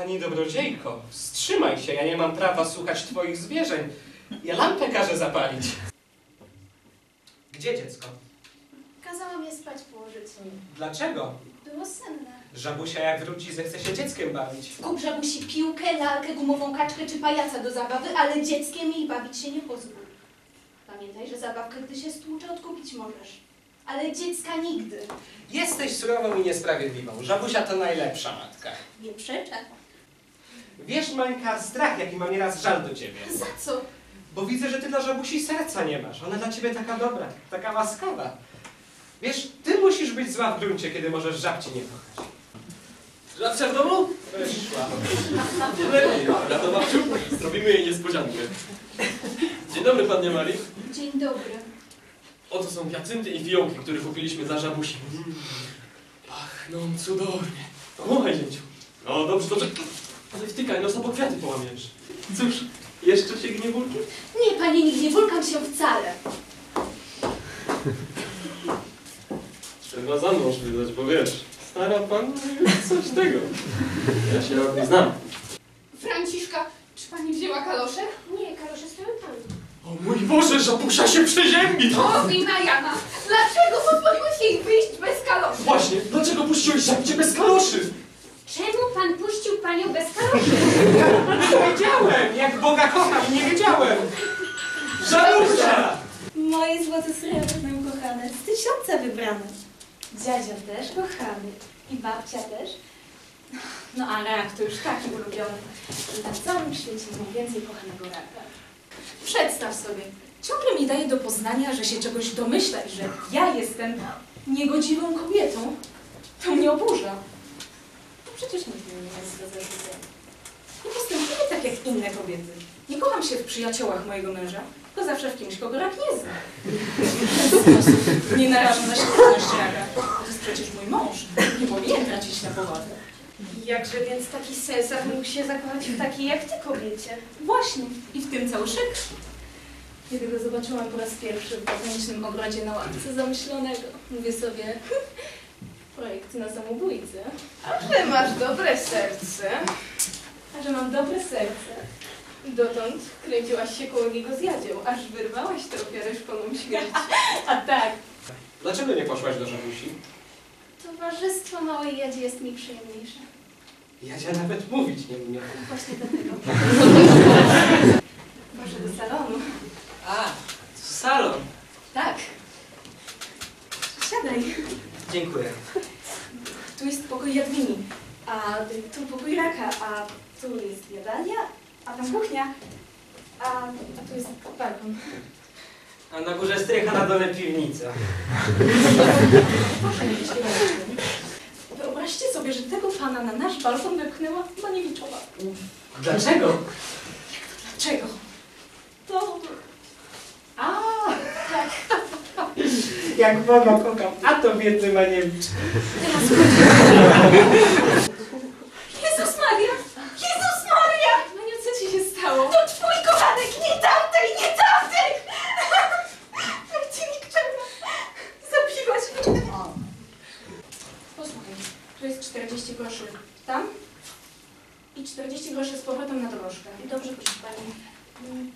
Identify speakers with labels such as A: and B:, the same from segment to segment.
A: Pani dobrodziejko, wstrzymaj się, ja nie mam prawa słuchać twoich zwierzeń. Ja lampę każę zapalić. Gdzie dziecko?
B: Kazałam je spać położyć.
A: Dlaczego?
B: Było senne.
A: Żabusia jak wróci zechce się dzieckiem bawić.
B: Kup żabusi piłkę, lalkę, gumową kaczkę czy pajaca do zabawy, ale dzieckiem jej bawić się nie pozwól. Pamiętaj, że zabawkę, gdy się stłucze, odkupić możesz. Ale dziecka nigdy.
A: Jesteś surową i niesprawiedliwą. Żabusia to najlepsza matka.
B: Nie przeczę.
A: Wiesz, Mańka, strach jaki mam nieraz żal do ciebie.
B: Za co?
A: Bo widzę, że ty dla żabusi serca nie masz. Ona dla ciebie taka dobra, taka łaskawa. Wiesz, ty musisz być zła w gruncie, kiedy możesz żabci nie kochać.
C: Żabcia w domu?
A: Wyszła.
C: Lepiej, prawda babciu? Zrobimy jej niespodziankę. Dzień dobry, pannie Marii.
B: Dzień dobry.
C: Oto są hiacynty i fiołki, które kupiliśmy dla żabusi. Mm, Pachną cudownie. Pomachaj, zięciu. O, dobrze, dobrze. Ale wtykaj, nosa po kwiaty połamiesz. Cóż, jeszcze się gniewulki?
B: Nie, panie, nie wulkam się wcale.
C: Trzeba za mąż wydać, bo wiesz, stara panna jest coś tego. Ja się robi znam.
D: Franciszka, czy pani wzięła kalosze?
B: Nie, kalosze stoją tam.
C: O mój Boże, żabusia się przeziębi!
D: To wina Jana. Dlaczego pozwoliłeś jej wyjść bez kaloszy?
C: Właśnie, dlaczego puściłeś żabcię bez kaloszy?
D: Czemu pan puścił panią bez kaloszy?
A: Nie wiedziałem! Jak Boga kocham, nie wiedziałem! Żabusia!
E: Moje złote srebrne ukochane, z tysiąca wybrane. Dziadzia też kochany i babcia też. No a rak to już taki ulubiony, że na całym świecie nie ma więcej kochanego raka. Przedstaw sobie, ciągle mi daje do poznania, że się czegoś domyśla i że ja jestem niegodziwą kobietą. To mnie oburza. Przecież nigdy nie jest za zarzutem. Nie postępuję tak jak inne kobiety. Nie kocham się w przyjaciołach mojego męża, tylko zawsze w kimś, kogo rak nie zna. W ten sposób nie narażam na śmiertelność raka. To jest przecież mój mąż. Nie powinien tracić na powadze.
B: Jakże więc taki sensat mógł się zakochać w takiej jak ty kobiecie?
E: Właśnie. I w tym cały szyk. Kiedy go zobaczyłam po raz pierwszy w botanicznym ogrodzie na ławce zamyślonego, mówię sobie, projekt na samobójcę.
D: A że masz dobre serce.
E: A że mam dobre serce.
D: Dotąd kręciłaś się koło niego z aż wyrwałaś tę ofiarę szponą śmierci.
E: A tak,
A: Dlaczego nie poszłaś do żabusi?
B: Towarzystwo małej Jadzie jest mi przyjemniejsze.
A: Jadzia nawet mówić nie umie.
B: Właśnie dlatego.
E: proszę do salonu.
F: A, salon.
E: Tak. Siadaj.
F: Dziękuję.
E: Tu jest pokój Jadwini, a tu pokój Raka, a tu jest jadalnia, a tam kuchnia, a, a tu jest balkon.
F: A na górze strycha, na dole piwnica.
E: Proszę nie być. Wyobraźcie sobie, że tego pana na nasz balkon wypchnęła Maniewiczowa.
A: Dlaczego?
E: Dlaczego? To...
A: A, Jak Boga a to biedny Maniewicz.
E: Jezus Maria! Jezus Maria! No nie, co ci się stało? To twój kochanek, nie tamtej, nie tamtej! Jak ci nikczemna! Zabiłaś mnie! Posłuchaj, to jest 40 groszy tam i 40 groszy z powrotem na dorożkę.
B: Dobrze, proszę pani.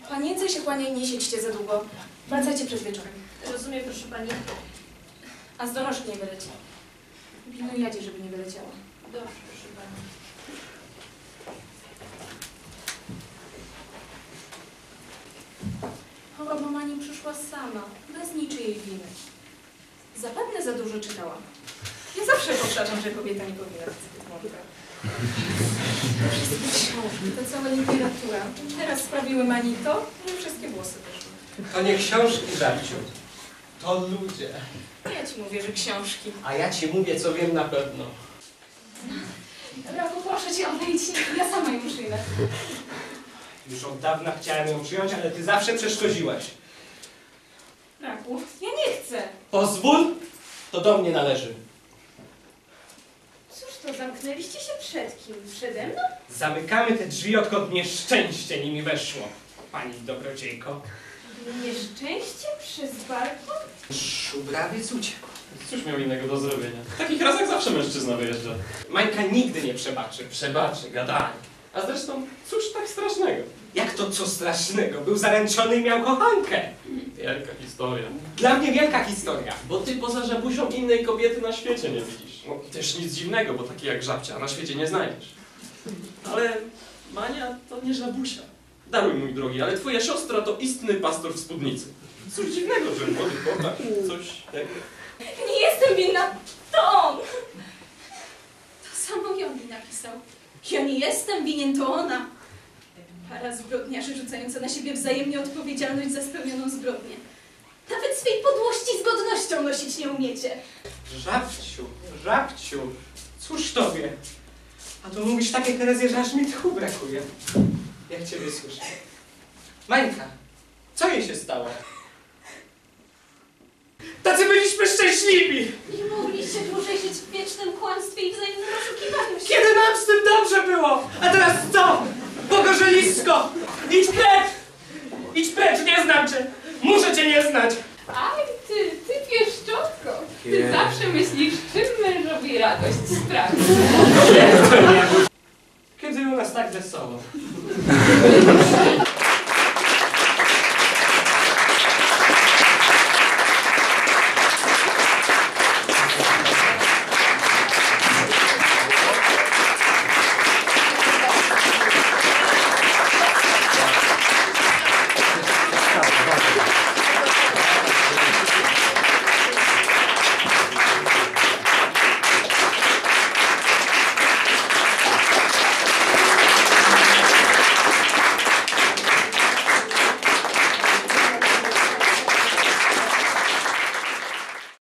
E: Panience się kłania i nie siedźcie za długo. Wracajcie przed wieczorem.
B: Rozumiem, proszę pani.
E: A z dorożki nie wyleci. Pilnuj jadzie, żeby nie wyleciała.
B: Dobrze, proszę pani.
E: Choroba Mani przyszła sama, bez niczyjej winy. Zapewne za dużo czytałam. Ja zawsze powtarzam, że kobieta nie powinna być zbyt mądra. Te wszystkie książki, ta cała literatura teraz sprawiły Mani to, że wszystkie włosy wyszły.
A: To nie książki, żabciu. To ludzie.
E: Ja ci mówię, że książki.
A: A ja ci mówię, co wiem na pewno.
E: Brawo, proszę cię, odejdź. Ja sama ją przyjdę.
A: Już od dawna chciałem ją przyjąć, ale ty zawsze przeszkodziłaś.
E: Raku, ja nie chcę.
A: Pozwól, to do mnie należy.
B: Cóż to, zamknęliście się przed kim? Przede mną?
A: Zamykamy te drzwi, odkąd nieszczęście nimi weszło. Pani dobrodziejko.
B: Nieszczęście przez balkon?
A: Szubrawiec uciekł.
C: Cóż miał innego do zrobienia? W takich razach zawsze mężczyzna wyjeżdża.
A: Mańka nigdy nie przebaczy.
C: Przebaczy, gadanie. A zresztą, cóż tak strasznego?
A: Jak to co strasznego? Był zaręczony i miał kochankę.
C: Wielka historia.
A: Dla mnie wielka historia.
C: Bo ty poza żabusią innej kobiety na świecie nie widzisz. No, też nic dziwnego, bo takiej jak żabcia na świecie nie znajdziesz. Ale Mania to nie żabusia. Daruj mój drogi, ale twoja siostra to istny pastor w spódnicy. Cóż dziwnego, że młody chłopak coś jak...
E: Nie jestem winna, to on! To samo ją mi napisał. Ja nie jestem winien, to ona. Para zbrodniarzy rzucająca na siebie wzajemnie odpowiedzialność za spełnioną zbrodnię. Nawet swej podłości z godnością nosić nie umiecie.
A: Żabciu, żabciu, cóż tobie? A tu mówisz takie herezje, że aż mi tchu brakuje. Jak ciebie słyszę. Mańka, co jej się stało? Tacy byliśmy szczęśliwi!
E: Nie mogliście dłużej żyć w wiecznym kłamstwie i wzajemnym oszukiwaniu się.
A: Kiedy nam z tym dobrze było! A teraz co? Pogorzelisko! Idź precz! Idź precz, nie znam cię! Muszę cię nie znać!
D: Aj, ty, ty pieszczotko. Ty zawsze myślisz, czym mężowi radość sprawi.
A: Kiedy u nas tak wesoło.